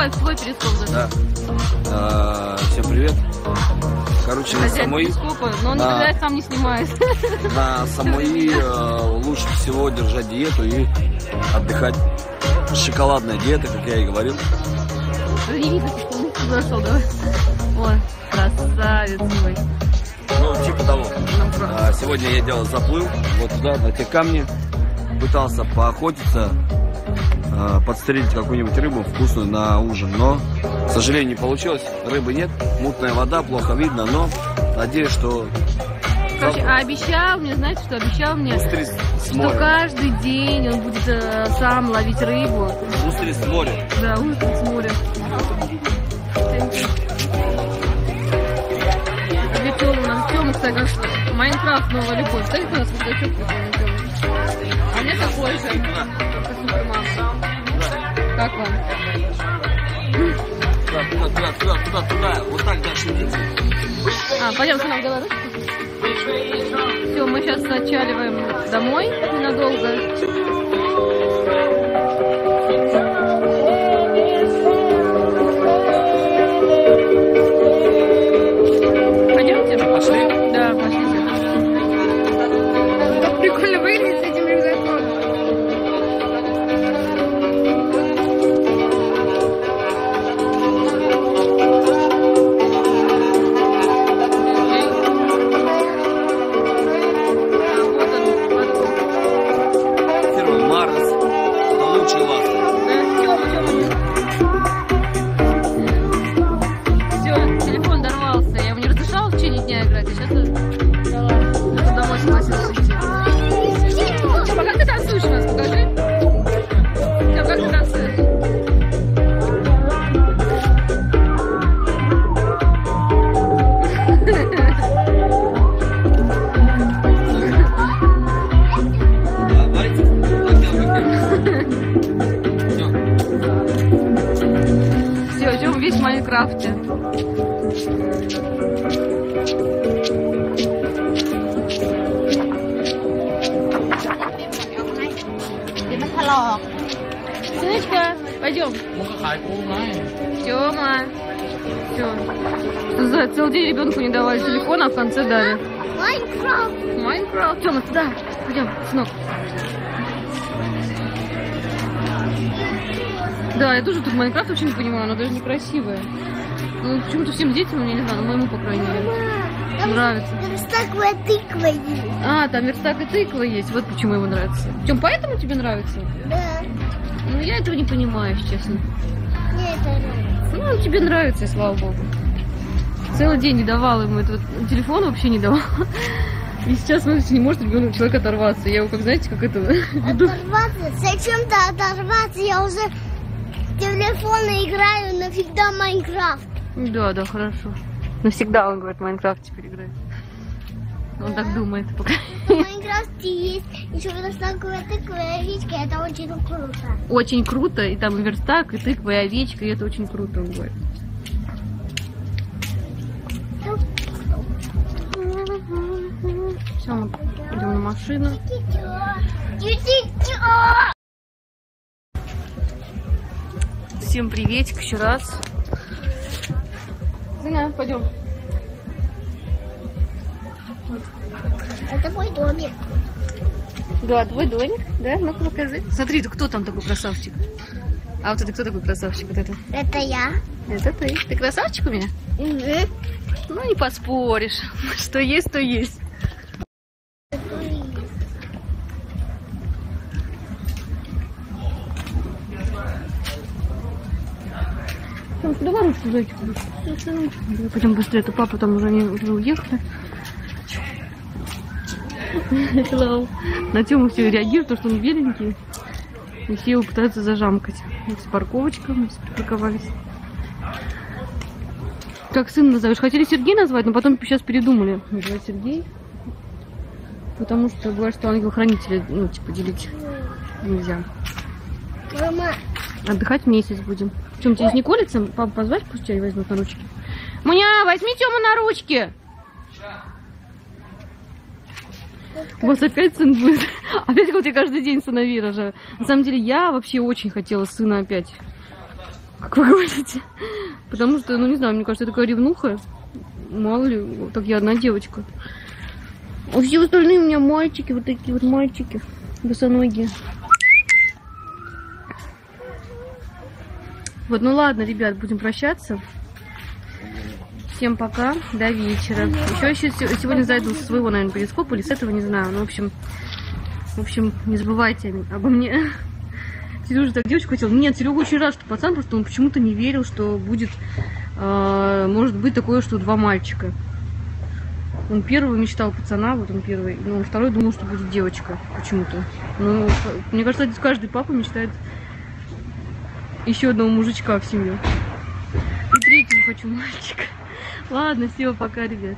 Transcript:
Твой, твой перископ. Да. А, всем привет. Короче, на Самуи, перископа, но он Да. никогда сам не снимает. на Самуи э, лучше всего держать диету и отдыхать. Шоколадная диета, как я и говорил. Не видно, что зашел, давай. Ой, красавец мой. Ну, типа того. Ну. А, сегодня я делал заплыл вот туда, на те камни. Пытался поохотиться, подстрелить какую-нибудь рыбу вкусную на ужин. Но, к сожалению, не получилось. Рыбы нет, мутная вода, плохо видно. Но надеюсь, что Короче, а обещал мне, знаете, что обещал мне, что каждый день он будет э, сам ловить рыбу. Быстрее с моря. Да, ужин с моря. Нам Тёма, кстати, как Майнкрафт новая любовь. Рюкзачок прикольный Тёма. А мне такой же. Только Супермен. Как вам? Туда, туда, туда, туда, туда, туда. Вот так дальше идите. А, пойдем, сынок, давай, да? Все, мы сейчас отчаливаем домой ненадолго. Весь в Майнкрафте. Сыночка, пойдем. Тёма. Все. Что за целый день ребенку не давали телефон, а в конце дали. Майнкрафт. Майнкрафт. Тёма, туда. Пойдем, сынок. Да, я тоже тут Майнкрафт вообще не понимаю, оно даже некрасивое. Ну, почему-то всем детям, я не знаю, ну, моему, по крайней мере, нравится. Там такая тыква есть. А, там верстак и тыква есть, вот почему ему нравится. Чем поэтому тебе нравится? Да. Ну, я этого не понимаю, если честно. Мне это нравится. Ну, тебе нравится, и слава богу. Целый день не давала ему этого телефона, вообще не давала. И сейчас, смотрите, не может ребенок человек оторваться. Я его, как знаете, как это веду. Оторваться? Зачем-то оторваться? Я уже в телефон играю навсегда Майнкрафт. Да, да, хорошо. Навсегда, он говорит, в Майнкрафт теперь играет. Он так думает пока. В Майнкрафте есть еще такая тыква и овечка. Это очень круто. Очень круто, и там и верстак, и тыква, и овечка, и это очень круто, он говорит. Все, мы идем на машину. Всем приветик еще раз. Зина, пойдем. Это мой домик. Да, твой домик, да? Ну-ка покажи. Смотри, кто там такой красавчик? А вот это кто такой красавчик? Вот это? Это я. Это ты. Ты красавчик у меня? Угу. Ну, не поспоришь. Что есть, то есть. Давай ручку, зайчик. Давай Пойдем быстрее, а то папа там уже, они уже уехали. Hello. На Тему все реагируют, то, что он беленький. И все его пытаются зажамкать. Вот с парковочка, мы здесь припарковались. Как сына назовешь? Хотели Сергей назвать, но потом сейчас передумали. Называть Сергей. Потому что говорят, что ангел-хранителя, ну, типа, делить нельзя. Мама, Отдыхать месяц будем. Чем тебе не колется? Папу позвать, пусть тебя возьмут на ручки. Муня, возьми Тему на ручки. У вас опять сын будет? Опять вот я каждый день сыновей рожаю. На самом деле я вообще очень хотела сына опять. Как вы говорите. Потому что, ну не знаю, мне кажется, я такая ревнуха. Мало ли, так я одна девочка. А все остальные у меня мальчики, вот такие вот мальчики. Босоногие. Вот, ну ладно, ребят, будем прощаться. Всем пока, до вечера. Еще, еще се- сегодня зайду с своего, наверное, перископа или с этого, не знаю. Ну, в общем, в общем, не забывайте обо мне. Сережа так девочку хотел. Нет, Серега очень рад, что пацан, просто он почему-то не верил, что будет, э, может быть такое, что два мальчика. Он первый мечтал пацана, вот он первый, но он второй думал, что будет девочка почему-то. Ну, мне кажется, каждый папа мечтает еще одного мужичка в семью. И третьего хочу мальчика. Ладно, все, пока, ребят.